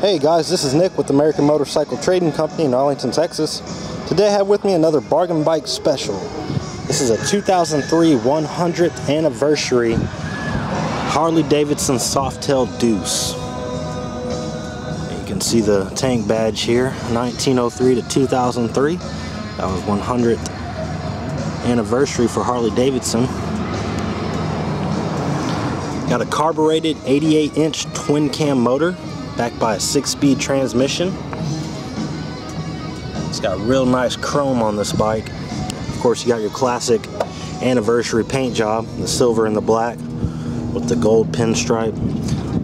Hey guys, this is Nick with American Motorcycle Trading Company in Arlington, Texas. Today I have with me another bargain bike special. This is a 2003 100th anniversary Harley Davidson Softail Deuce. You can see the tank badge here, 1903 to 2003. That was 100th anniversary for Harley Davidson. Got a carbureted 88 inch twin cam motor backed by a six-speed transmission. It's got real nice chrome on this bike. Of course, you got your classic anniversary paint job, the silver and the black with the gold pinstripe.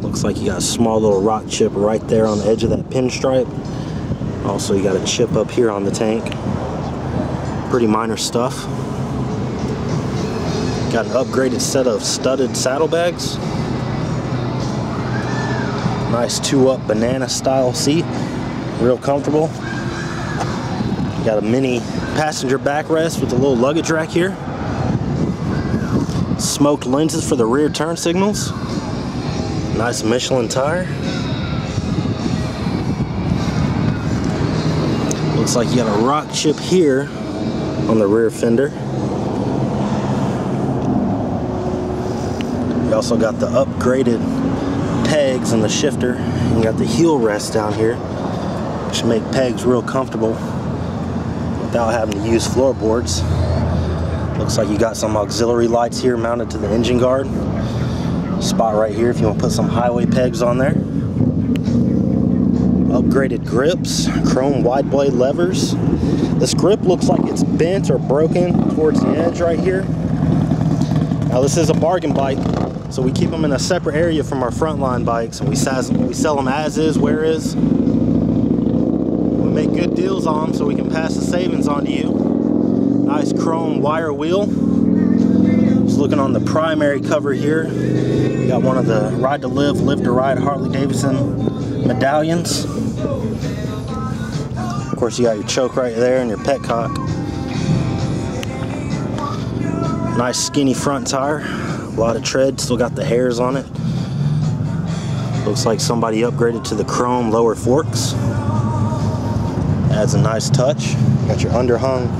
Looks like you got a small little rock chip right there on the edge of that pinstripe. Also, you got a chip up here on the tank. Pretty minor stuff. Got an upgraded set of studded saddlebags Nice two-up banana style seat. Real comfortable. Got a mini passenger backrest with a little luggage rack here. Smoked lenses for the rear turn signals. Nice Michelin tire. Looks like you got a rock chip here on the rear fender. You also got the upgraded pegs and the shifter. You got the heel rest down here, which make pegs real comfortable without having to use floorboards. Looks like you got some auxiliary lights here mounted to the engine guard. Spot right here if you want to put some highway pegs on there. Upgraded grips, chrome wide blade levers. This grip looks like it's bent or broken towards the edge right here. Now this is a bargain bike, so we keep them in a separate area from our frontline bikes and we, size, we sell them as is, where is. We make good deals on them so we can pass the savings on to you. Nice chrome wire wheel. Just looking on the primary cover here. You got one of the Ride to Live, Live to Ride Harley Davidson medallions. Of course, you got your choke right there and your petcock. Nice skinny front tire. A lot of tread, still got the hairs on it. Looks like somebody upgraded to the chrome lower forks. Adds a nice touch. Got your underhung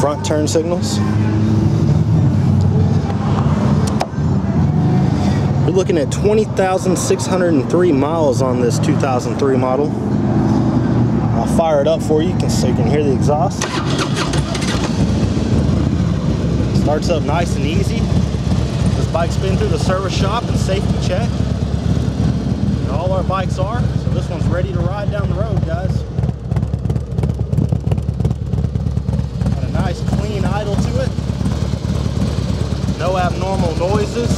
front turn signals. We're looking at 20,603 miles on this 2003 model. I'll fire it up for you so you can hear the exhaust. Starts up nice and easy. Bike's been through the service shop and safety check. And all our bikes are. So this one's ready to ride down the road, guys. Got a nice clean idle to it. No abnormal noises.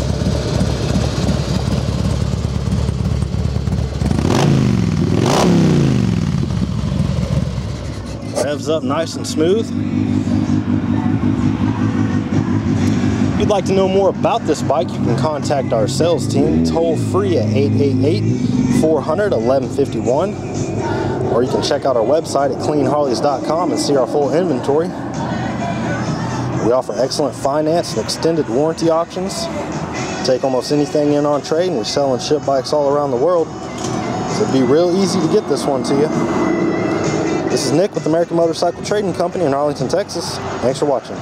Revs up nice and smooth. If you'd like to know more about this bike, you can contact our sales team toll free at 888-400-1151 or you can check out our website at cleanharleys.com and see our full inventory. We offer excellent finance and extended warranty options. Take almost anything in on trade and we sell and ship bikes all around the world. So it'd be real easy to get this one to you. This is Nick with American Motorcycle Trading Company in Arlington, Texas. Thanks for watching.